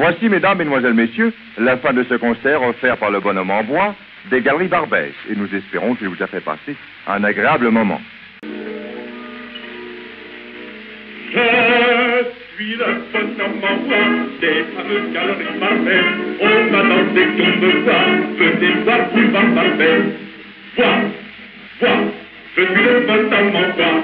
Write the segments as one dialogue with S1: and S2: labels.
S1: Voici, mesdames, mesdemoiselles, messieurs, la fin de ce concert offert par le bonhomme en bois des Galeries Barbès. Et nous espérons qu'il vous a fait passer un agréable moment.
S2: Je suis le bonhomme en bois des fameuses Galeries Barbès. On m'a demandé qu'on me voit, venez voir boulevard Barbès. Vois, vois, je suis le bonhomme en bois.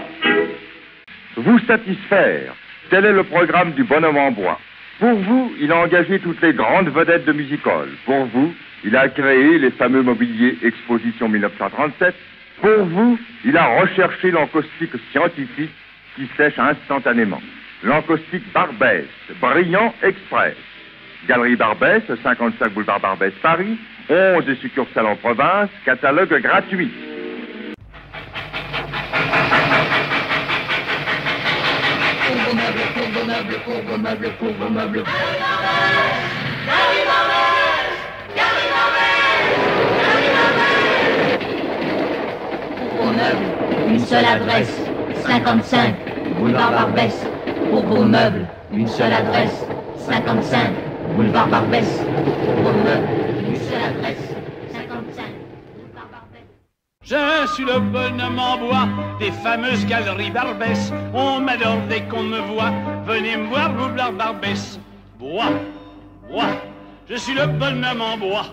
S1: Vous satisfaire, tel est le programme du bonhomme en bois. Pour vous, il a engagé toutes les grandes vedettes de music-hall. Pour vous, il a créé les fameux mobiliers Exposition 1937. Pour vous, il a recherché l'encaustique scientifique qui sèche instantanément. L'encaustique Barbès, brillant express. Galerie Barbès, 55 boulevard Barbès, Paris, 11 succursales en province, catalogue gratuit.
S3: Meuble, pauvre meuble, pauvre meuble. Pauvre meuble, une seule adresse, 55, boulevard Barbès. Pauvre meuble, une seule adresse, 55, boulevard Barbès. Pauvre meuble, une seule adresse, 55, boulevard Barbès.
S4: Je suis le bonhomme en bois des fameuses galeries Barbès. On m'adore dès qu'on me voit. Venez me voir, boulevard Barbès. Bois, bois, je suis le bonhomme en bois.